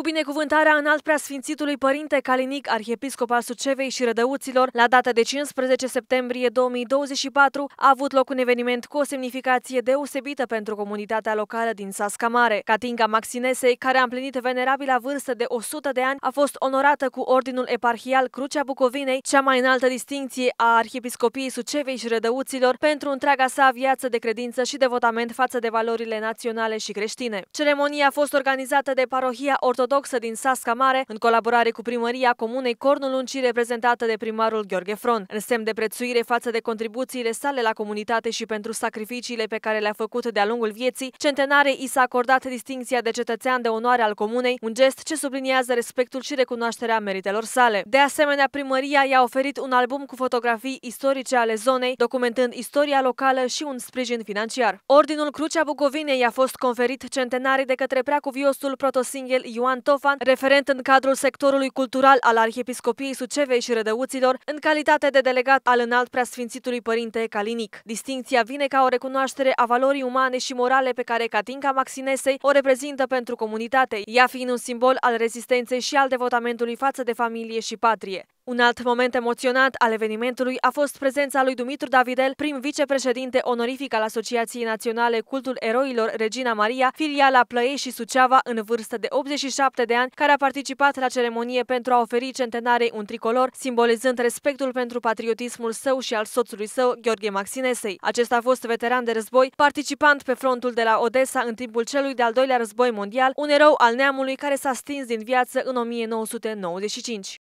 cu binecuvântarea înalt preasfințitului Părinte Calinic, arhiepiscop al Sucevei și Rădăuților, la data de 15 septembrie 2024, a avut loc un eveniment cu o semnificație deosebită pentru comunitatea locală din Sascamare. Catinga Maxinesei, care a împlinit venerabila vârstă de 100 de ani, a fost onorată cu Ordinul Eparhial Crucea Bucovinei, cea mai înaltă distinție a Arhiepiscopiei Sucevei și Rădăuților, pentru întreaga sa viață de credință și devotament față de valorile naționale și creștine. Ceremonia a fost organizată de parohia ortodoxă din Sasca Mare, în colaborare cu primăria comunei Cornul Lunci, reprezentată de primarul Gheorghe Fron. În semn de prețuire față de contribuțiile sale la comunitate și pentru sacrificiile pe care le-a făcut de-a lungul vieții, centenare i s-a acordat distinția de cetățean de onoare al comunei, un gest ce subliniază respectul și recunoașterea meritelor sale. De asemenea, primăria i-a oferit un album cu fotografii istorice ale zonei, documentând istoria locală și un sprijin financiar. Ordinul Crucea Bucovinei a fost conferit centenarii de către preacuviosul protosinghel Ioan Tofan, referent în cadrul sectorului cultural al Arhiepiscopiei Sucevei și Rădăuților, în calitate de delegat al înalt preasfințitului Părinte Calinic. Distinția vine ca o recunoaștere a valorii umane și morale pe care Catinca Maxinesei o reprezintă pentru comunitate, ea fiind un simbol al rezistenței și al devotamentului față de familie și patrie. Un alt moment emoționant al evenimentului a fost prezența lui Dumitru Davidel, prim vicepreședinte onorific al Asociației Naționale Cultul Eroilor Regina Maria, filiala Plăiei și Suceava în vârstă de 87 de ani, care a participat la ceremonie pentru a oferi centenarei un tricolor, simbolizând respectul pentru patriotismul său și al soțului său, Gheorghe Maxinesei. Acesta a fost veteran de război, participant pe frontul de la Odessa în timpul celui de-al doilea război mondial, un erou al neamului care s-a stins din viață în 1995.